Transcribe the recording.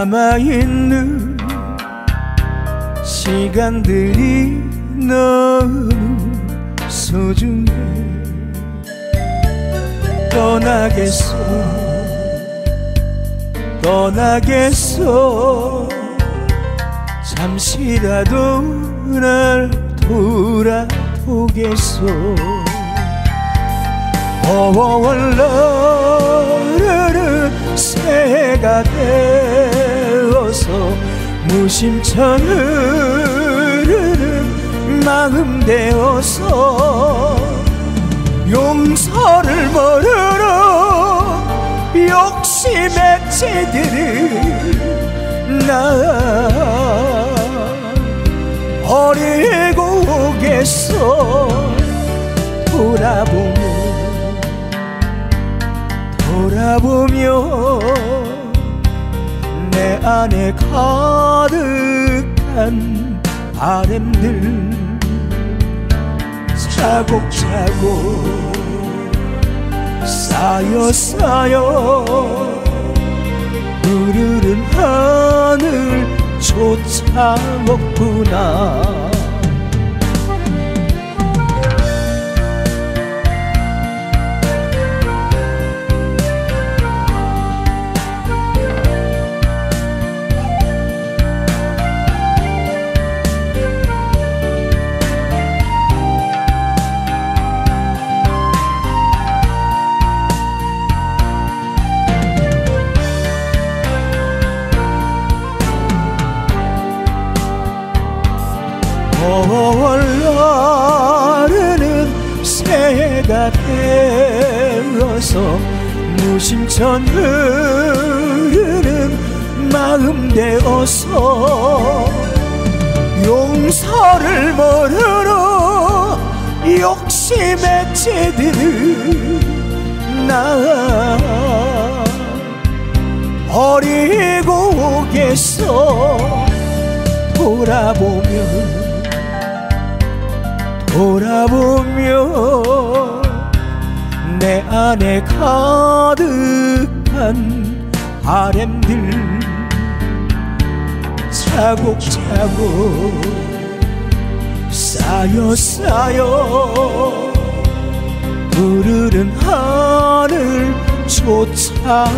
남아있는 시간들이 너무 소중해. 떠나겠어. 떠나겠어. 잠시라도 날 돌아보겠어. 어월러르르 새가 되어서 무심천 흐르는 마음 되어서 용서를 모르러 욕심에 찌들은 나 버리고 오겠어. 돌아보며 돌아보며. 내 안에 가득한 바램들. 차곡차곡 쌓여 쌓여 흐르는 하늘 쫓아먹구나 올라르는 새가 되어서 무심천 흐르는 마음 되어서 용서를 모르러 욕심에 찌드는 나 버리고 오겠어. 돌아보면 돌아보며 내 안에 가득한 바램들 차곡차곡 쌓여 쌓여 흐르는 하늘 쫓아없구나